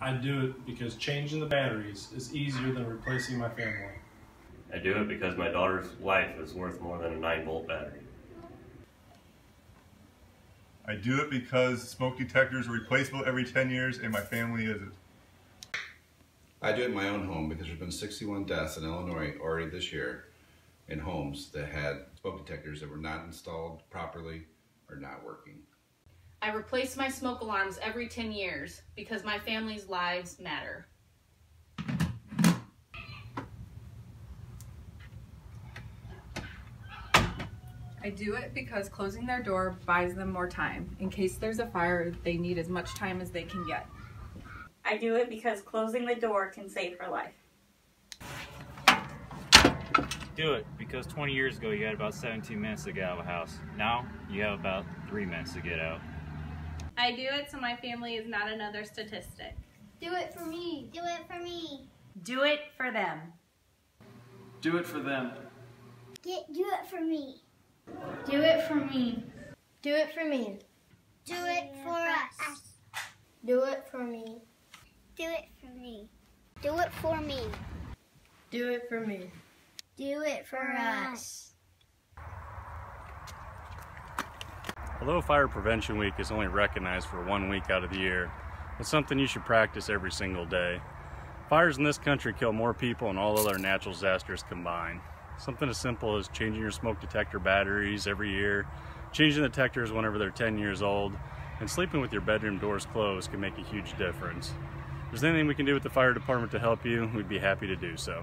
I do it because changing the batteries is easier than replacing my family. I do it because my daughter's life is worth more than a 9 volt battery. I do it because smoke detectors are replaceable every 10 years and my family isn't. I do it in my own home because there's been 61 deaths in Illinois already this year in homes that had smoke detectors that were not installed properly or not working. I replace my smoke alarms every 10 years because my family's lives matter. I do it because closing their door buys them more time. In case there's a fire, they need as much time as they can get. I do it because closing the door can save her life. Do it because 20 years ago you had about 17 minutes to get out of a house. Now you have about 3 minutes to get out. I do it so my family is not another statistic. Do it for me. Do it for me. Do it for them. Do it for them. Get, do it for me. Do it for me. Do it for me. Do it for us. Do it for me. Do it for me. Do it for me. Do it for me. Do it for us. Although Fire Prevention Week is only recognized for one week out of the year, it's something you should practice every single day. Fires in this country kill more people than all other natural disasters combined. Something as simple as changing your smoke detector batteries every year, changing the detectors whenever they're 10 years old, and sleeping with your bedroom doors closed can make a huge difference. If there's anything we can do with the fire department to help you, we'd be happy to do so.